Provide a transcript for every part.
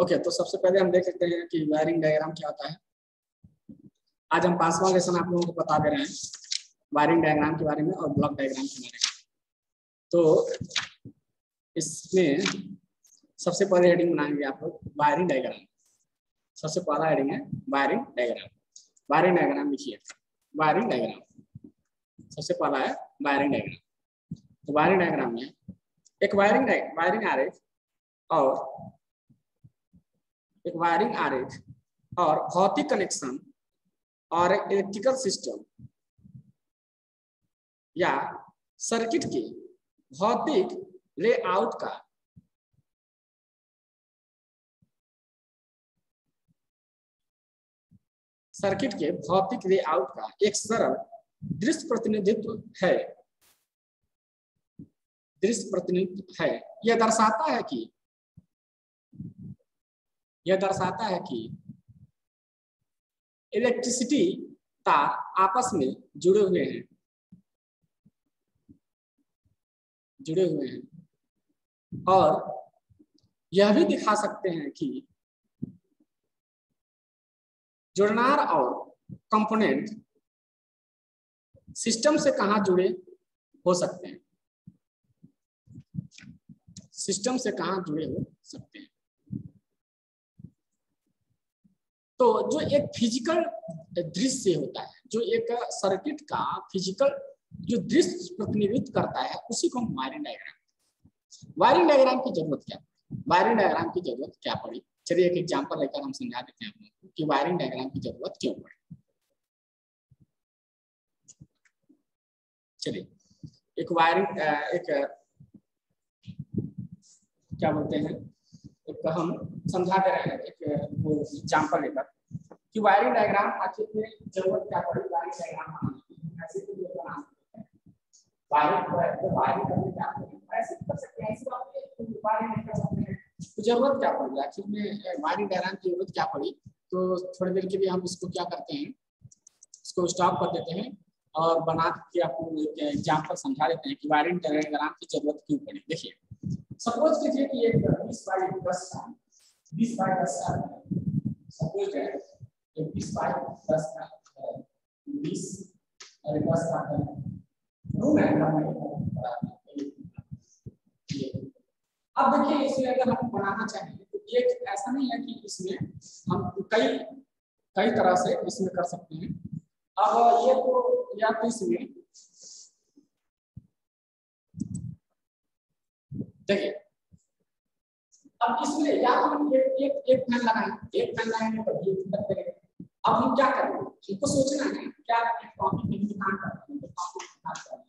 Okay तो सबसे पहले हम देख सकते हैं कि वायरिंग डायग्राम क्या होता है। आज हम पांचवा लेसन आप लोगों को बता दे रहे हैं वायरिंग डायग्राम के बारे में और ब्लॉक डायग्राम के बारे में। तो इसमें सबसे पहले हेडिंग बनाएँगे आप लोग वायरिंग डायग्राम सबसे पहला हेडिंग है वायरिंग डायग्राम वायरिंग डायग्राम लिखिए। वायरिंग डायग्राम सबसे पहला है वायरिंग डायग्राम तो वायरिंग डायग्राम में एक वायरिंग वायरिंग आरेख और वायरिंग आरेख और भौतिक कनेक्शन और इलेक्ट्रिकल सिस्टम या सर्किट के भौतिक लेआउट का सर्किट के भौतिक लेआउट का एक सरल दृश्य प्रतिनिधित्व है। दृश्य प्रतिनिधित्व है। यह दर्शाता है कि यह दर्शाता है कि इलेक्ट्रिसिटी तार आपस में जुड़े हुए हैं। जुड़े हुए हैं। और यह भी दिखा सकते हैं कि जुड़नार और कंपोनेंट सिस्टम से कहा जुड़े हो सकते हैं। सिस्टम से कहा जुड़े हो सकते हैं। तो जो एक फ़िज़िकल दृश्य होता है, जो एक सर्किट का फ़िज़िकल जो दृश्य प्रतिनिधित्व करता है, उसी को हम वायरिंग डायग्राम वायरिंग डायग्राम की ज़रूरत क्या? वायरिंग डायग्राम की ज़रूरत क्या पड़ी? चलिए एक एग्ज़ाम्पल लेकर हम समझा देते हैं आप कि वायरिंग डायग्राम की ज़रूरत क्यों पड़ी। चलिए, एक वायरिंग एक, क्या बोलते हैं? एक हम समझा दे रहे हैं एक, वो एग्जांपल लेकर। कि वायरिंग डायग्राम आखिर में ज़रूरत क्या पड़ी वायरिंग डायग्राम ज़रूरत क्या पड़ी? आखिर में वायरिंग डायग्राम की ज़रूरत क्या पड़ी? तो थोड़ी देर के लिए हम इसको क्या करते हैं? इसको स्टॉप कर देते हैं और बना के आपको एक एग्ज़ाम्पल समझा देते हैं कि वायरिंग डायग्राम की ज़रूरत क्यों पड़ी। देखिए सपोज़ कीजिए कि एक बीस बाई दस का बीस बाई दस का सपोज़ है एक बीस बाई दस का बीस और दस का है रूम है अब देखिए इसमें अगर हम बनाना चाहें तो एक ऐसा नहीं है कि इसमें हम कई कई तरह से इसमें कर सकते हैं। अब ये तो या तो इसमें, देखिए अब इसमें या तो हम एक एक एक फ़ैन लगाएँ, एक फ़ैन लगाएँगे तो ये दिक्कत करेगा अब हम क्या करें? हमको सोचना है, क्या टॉपिक में दुकान करते हैं टॉपिक दुकान करते हैं।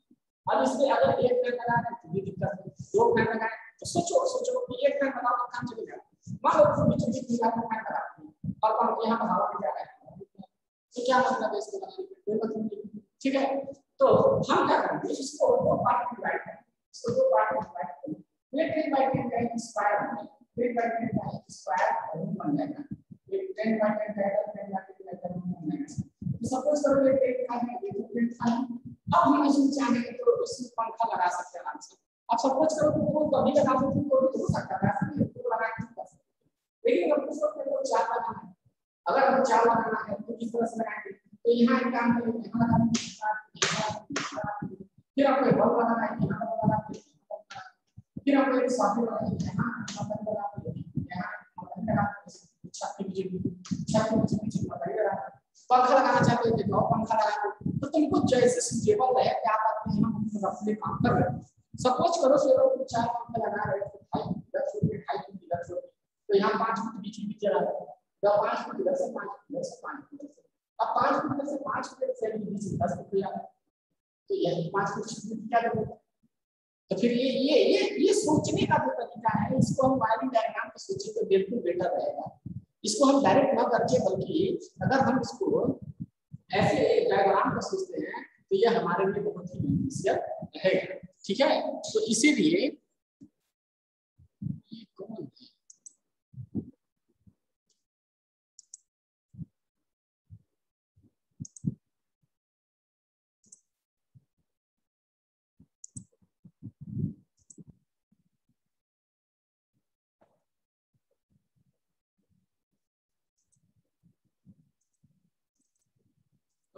अब इसमें अगर एक फ़ैन लगा रहे तो ये दिक्कत है। दो फ़ैन लगाए तो सोचो सोचो कि एक फ़ैन लगाओ तो काम चलेगा। मान लो तुम बीच बीच में फ़ैन लगा और पंख यहाँ हवा में जा रहा तो क्या मतलब है इसके लगाने का? कोई मतलब नहीं। ठीक है? तो हम क्या करेंगे? इसको दो पार्ट में डिवाइड करें इसको दो पार्ट में डिवाइड करें ये 10 बाय 10 का स्क्वायर होगा। 10 बाय 10 का स्क्वायर रूम बन जाएगा ये 10 बाय 10 का 10 बाय 10 का बन जाएगा तो सपोज़ करो ये 10 का है ये 10 का है अब हम इसमें चाहें तो इसमें पंखा लगा सकते हैं आराम से अब सपोज़ करो कि वो कभी लगा सकते तो हो सकता है ऐसा तो लगा नहीं कर सकते लेकिन अगर उसको को चार लगाना है अगर हम चार लगाना है तो किस तरह से लगाएँगे तो यहाँ एक काम करेंगे यहाँ लगाएँगे फिर आपको एक बल्ब लगाना है यहाँ लगाना है फिर आपको एक साथी लगाएँगे यहाँ बटन लगाना है यहाँ बटन लगाना है है पंखा लगाना चाहते हो देखो पंखा लगा तो तुमको जैसे सुटेबल है अपने काम कर रहे हो सपोज़ करो चार पंखे लगा रहे हो तो यहाँ फुट बीच है फुट इधर से फुट इधर से फुट अब फुट से फुट से बीच दस फुट है तो यही फुट क्या तो फिर ये ये ये ये सोचने का जो तरीका है इसको हम वायरिंग डायग्राम में सोचे तो बिल्कुल बेटर रहेगा इसको हम डायरेक्ट ना करके, बल्कि अगर हम इसको ऐसे डायग्राम पर सोचते हैं तो ये हमारे लिए बहुत ही बेनिफिशियल रहेगा। ठीक है? तो इसीलिए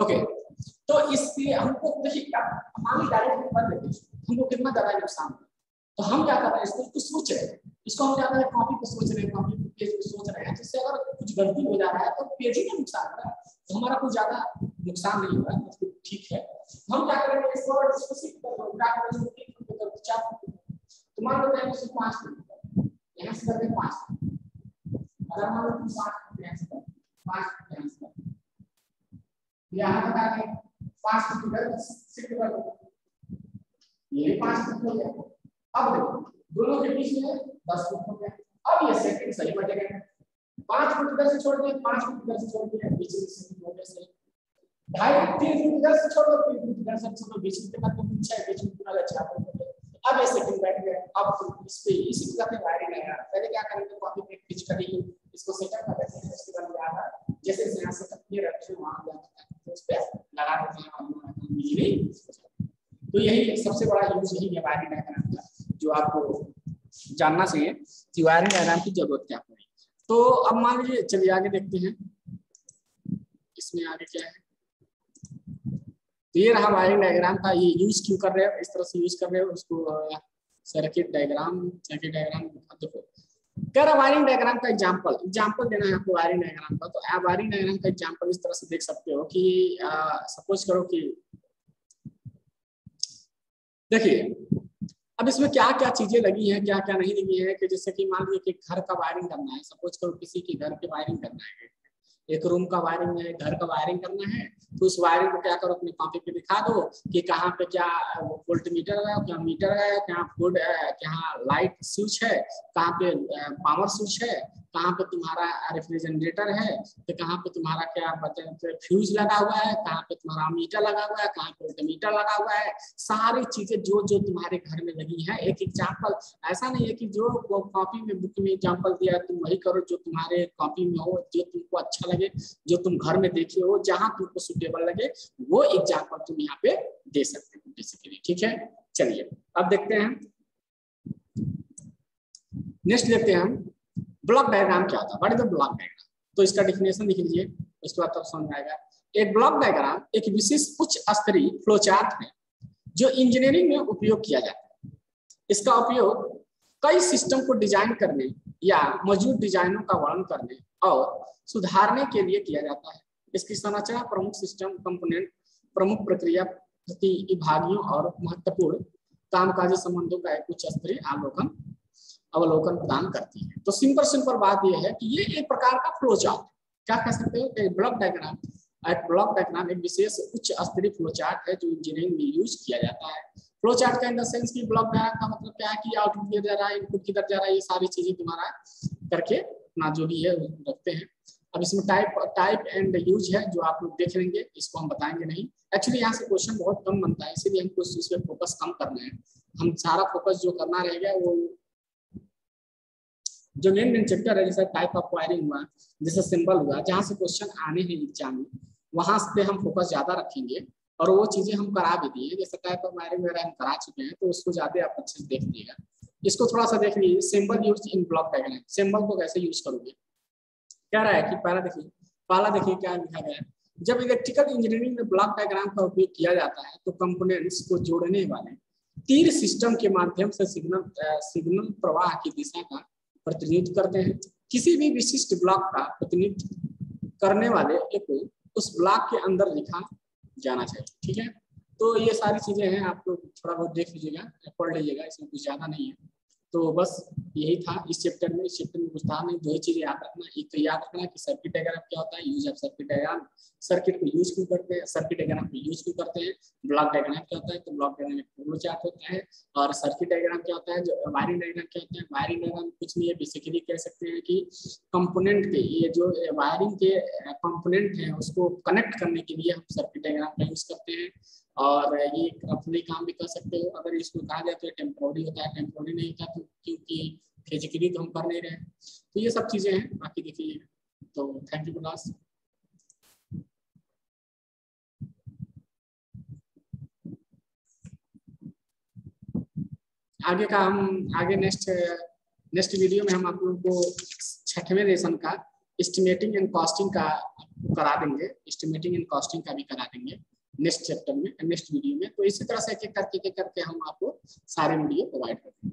ओके तो इसलिए हमको देखिए मान डायरेक्ट कर देते हमको कितना ज़्यादा नुकसान तो हम क्या कर रहे हैं, इसको कुछ सोच रहे हैं। इसको हम क्या कर रहे हैं कॉपी पे सोच रहे हैं कॉपी पेज पे सोच रहे हैं, जिससे अगर कुछ गलती हो जा रहा है तो पेज ही का नुकसान हो रहा है। तो हमारा कुछ ज़्यादा नुकसान नहीं हो रहा है तो ठीक है। हम क्या करेंगे इसको क्या चार तो मान लो मैं इसको पाँच यहाँ से करते पाँच अगर मान लो तुम पाँच यहाँ पाँच यहाँ यहाँ तक आ गए पाँच स्टूडेंट सिफ्ट कर ये पाँच स्टूडेंट हो गया। अब देखो, दोनों के बीच में दस फुट हो गया। अब ये सेकंड सही बचेगा पाँच फुट इधर से छोड़ दिए पाँच फुट इधर से छोड़ दिए बीच में सेकंड हो गया, सही। ढाई तीन फुट इधर से छोड़ दो, तीन फुट इधर से छोड़ दो, बीच में कितना तो पीछे है, बीच में पूरा अच्छा हो गया अब ये सेकंड बैठ गया। अब इस पे, इसी को हैं वायरिंग है। पहले क्या करेंगे कॉपी पे पिच करेंगे, इसको सेटअप कर देते हैं, उसके बाद क्या जैसे यहाँ सेटअप किए रखे, वहाँ जाते उस पे लगा देते बिजली तो यही सबसे बड़ा यूज़ यही है वायरिंग डायग्राम का जो आपको जानना चाहिए कि वायरिंग डायग्राम की ज़रूरत क्या पड़ी तो अब मान लीजिए, चलिए आगे देखते हैं। इसमें आगे क्या है? तो ये रहा वायरिंग डायग्राम का, ये यूज़ क्यों कर रहे हो? इस तरह से यूज़ कर रहे हो, उसको सर्किट डायग्राम सर्किट डायग्राम देखो। कह रहा वायरिंग डायग्राम का एग्ज़ाम्पल एग्ज़ाम्पल देना है आपको वायरिंग डायग्राम का. तो वायरिंग डायग्राम का एग्ज़ाम्पल इस तरह से देख सकते हो कि सपोज़ करो कि देखिए, अब इसमें क्या क्या चीज़ें लगी हैं क्या क्या नहीं लगी है कि जैसे कि मान लीजिए कि घर का वायरिंग करना है. सपोज़ करो किसी के घर की वायरिंग करना है। एक रूम का वायरिंग है, घर का वायरिंग करना है तो उस वायरिंग को क्या करो, अपने कॉपी पे दिखा दो कि कहाँ पे क्या वोल्ट मीटर है क्या मीटर है क्या फ़ूड क्या लाइट स्विच है, कहाँ पे पावर स्विच है कहाँ पे तुम्हारा रेफ्रिजरेटर है? तो कहाँ पे तुम्हारा क्या फ्यूज लगा हुआ है? कहाँ पे तुम्हारा मीटर लगा हुआ है? कहाँ पे मीटर लगा हुआ है? सारी चीज़ें जो जो तुम्हारे घर में लगी है। एक एग्ज़ाम्पल ऐसा नहीं है कि जो कॉपी में बुक में एग्ज़ाम्पल दिया, तुम वही करो जो तुम्हारे कॉपी में हो, जो तुमको अच्छा लगे, जो तुम घर में देखे हो, जहाँ तुमको सुटेबल लगे, वो एग्ज़ाम्पल तुम यहाँ पे दे सकते हो बेसिकली ठीक है? चलिए, अब देखते हैं। नेक्स्ट देखते हैं हम। ब्लॉक डायग्राम क्या होता है what is the block diagram तो इसका डिफिनेशन लिख लीजिए, उसके बाद तब समझ आएगा। एक ब्लॉक डायग्राम एक विशेष उच्च स्तरीय फ्लोचार्ट है, जो इंजीनियरिंग में उपयोग किया जाता है। इसका उपयोग कई सिस्टम को डिज़ाइन करने या मौजूद डिजाइनों का वर्णन करने और सुधारने के लिए किया जाता है। इसकी संरचना प्रमुख सिस्टम कंपोनेंट प्रमुख प्रक्रिया, प्रतिभागियों और महत्वपूर्ण कामकाजी संबंधों का एक उच्च स्तरीय अवलोकन अवलोकन प्रदान करती है। तो सिंपल सिंपल बात यह है कि ये एक प्रकार का फ्लो चार्ट क्या कह सकते हो ब्लॉक डायग्राम एक ब्लॉक डायग्राम एक विशेष उच्च स्तरीय फ्लो चार्ट है जो इंजीनियरिंग में यूज़ किया जाता है। फ्लो चार्ट का इन द सेंस की ब्लॉक डायग्राम का मतलब क्या है कि आउटपुट किया जा रहा है इनपुट किधर जा रहा है, ये सारी चीज़ें तुम्हारा करके अपना जो भी है रखते हैं। अब इसमें टाइप टाइप एंड यूज़ है जो आप लोग देख लेंगे, इसको हम बताएँगे नहीं। एक्चुअली यहाँ से क्वेश्चन बहुत कम बनता है, इसीलिए हमको इस पर फोकस कम करना है। हम सारा फोकस जो करना रहेगा वो जो मेन मेन चैप्टर है, जैसे टाइप ऑफ़ वायरिंग हुआ, जैसे सिंबल हुआ, जहाँ से क्वेश्चन आने हैं एग्ज़ाम में, वहाँ पे हम फोकस ज़्यादा रखेंगे और वो चीज़ें हम करा भी दिए जैसे टाइप ऑफ़ वायरिंग वगैरह हम करा चुके हैं तो उसको ज़्यादा आप अच्छे से देख लीजिएगा। इसको थोड़ा सा देख लीजिए symbol use in block diagram symbol को कैसे यूज़ करोगे? क्या रहा है कि पहला देखिए पहला देखिए क्या लिखा गया है। जब इलेक्ट्रिकल इंजीनियरिंग में ब्लॉक डायग्राम का उपयोग किया जाता है तो कंपोनेंट्स को जोड़ने वाले तीर सिस्टम के माध्यम से सिग्नल सिग्नल प्रवाह की दिशा का प्रतिनिधित्व करते हैं। किसी भी विशिष्ट ब्लॉक का प्रतिनिधित्व करने वाले एक उस ब्लॉक के अंदर लिखा जाना चाहिए, ठीक है? तो ये सारी चीज़ें हैं, आप लोग थोड़ा बहुत देख लीजिएगा, पढ़ लीजिएगा, इसमें कुछ ज़्यादा नहीं है। तो बस यही था। इस चैप्टर में, इस चैप्टर में कुछ था नहीं। दो ही चीज़ें याद रखना। एक तो याद रखना कि सर्किट डायग्राम क्या होता है। Use of circuit diagram circuit को यूज़ क्यों करते हैं? सर्किट डायग्राम को यूज़ क्यों करते हैं? ब्लॉक डायग्राम क्या होता है? तो ब्लॉक डायग्राम एक फ्लो चार्ट होता है। और सर्किट डायग्राम क्या होता है? जो वायरिंग डायग्राम क्या होता है? वायरिंग डायग्राम कुछ नहीं है। बेसिकली कह सकते हैं कि कंपोनेंट के ये जो वायरिंग के कंपोनेंट है, उसको कनेक्ट करने के लिए हम सर्किट डायग्राम का यूज़ करते हैं। और ये अपने काम भी कर सकते हो। अगर इसको कहा जाए तो टेम्पोरी होता है टेम्पोरी नहीं होता क्योंकि फिजिकली तो हम कर नहीं रहे तो ये सब चीज़ें हैं, बाकी देखिए तो थैंक यू क्लास आगे का हम, आगे नेक्स्ट नेक्स्ट वीडियो में हम आप लोगों को छठवें लेसन का एस्टिमेटिंग एंड कॉस्टिंग का करा देंगे। एस्टिमेटिंग एंड कॉस्टिंग का भी करा देंगे। नेक्स्ट चैप्टर में नेक्स्ट वीडियो में। तो इसी तरह से एक एक करके करके हम आपको सारे वीडियो प्रोवाइड कर देंगे